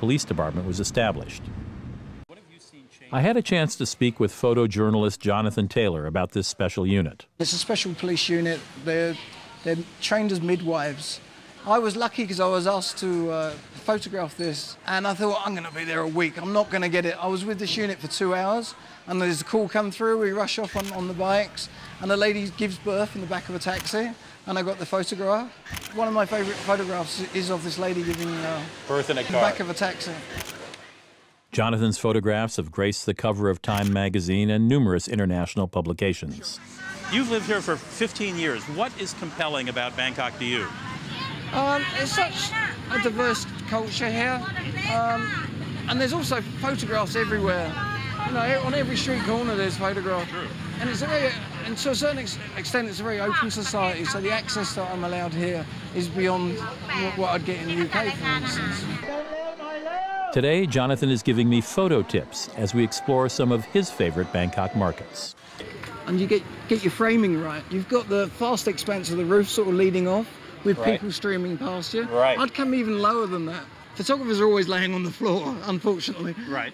Police Department was established. I had a chance to speak with photojournalist Jonathan Taylor about this special unit. It's a special police unit. They're, they're trained as midwives. I was lucky because I was asked to uh, photograph this, and I thought I'm going to be there a week. I'm not going to get it. I was with this unit for two hours, and there's a call come through. We rush off on, on the bikes, and a lady gives birth in the back of a taxi, and I got the photograph. One of my favourite photographs is of this lady giving uh, Birth in a the car. back of a taxi. Jonathan's photographs have graced the cover of Time magazine and numerous international publications. You've lived here for 15 years. What is compelling about Bangkok to you? Um, it's such a diverse culture here, um, and there's also photographs everywhere. You know, on every street corner there's photographs, and it's a very, and to a certain ex- extent, it's a very open society. So the access that I'm allowed here is beyond what, what I'd get in the UK, for instance. Today, Jonathan is giving me photo tips as we explore some of his favorite Bangkok markets. And you get get your framing right. You've got the fast expanse of the roof sort of leading off, with Right. people streaming past you. Right. I'd come even lower than that. Photographers are always laying on the floor, unfortunately. Right.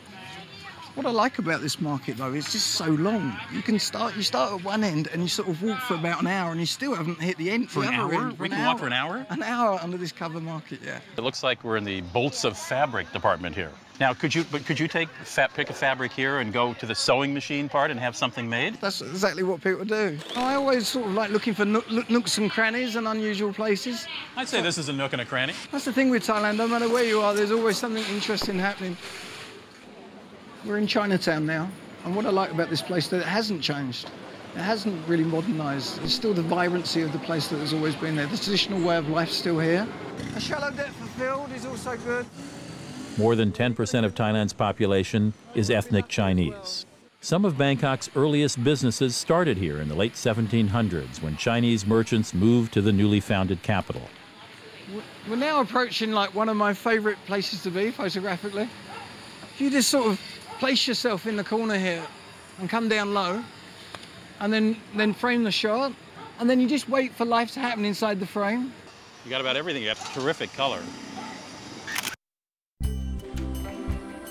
What I like about this market though, is it's just so long. You can start, you start at one end and you sort of walk for about an hour and you still haven't hit the end. For the an hour? end We can walk for an hour? An hour under this cover market, yeah. It looks like we're in the bolts of fabric department here. Now, could you but could you take fa- pick a fabric here and go to the sewing machine part and have something made? That's exactly what people do. I always sort of like looking for nook, nook- nooks and crannies and unusual places. I'd say this is a nook and a cranny. That's the thing with Thailand, no matter where you are, there's always something interesting happening. We're in Chinatown now, and what I like about this place is that it hasn't changed. It hasn't really modernised. It's still the vibrancy of the place that has always been there. The traditional way of life's still here. A shallow depth of field is also good. More than 10% of Thailand's population is ethnic Chinese. Some of Bangkok's earliest businesses started here in the late 1700s when Chinese merchants moved to the newly founded capital. We're now approaching like one of my favourite places to be photographically. You just sort of place yourself in the corner here and come down low, and then then frame the shot, and then you just wait for life to happen inside the frame. You got about everything. You have terrific color.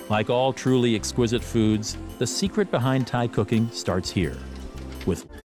Like all truly exquisite foods, the secret behind Thai cooking starts here with